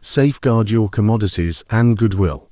safeguard your commodities and goodwill.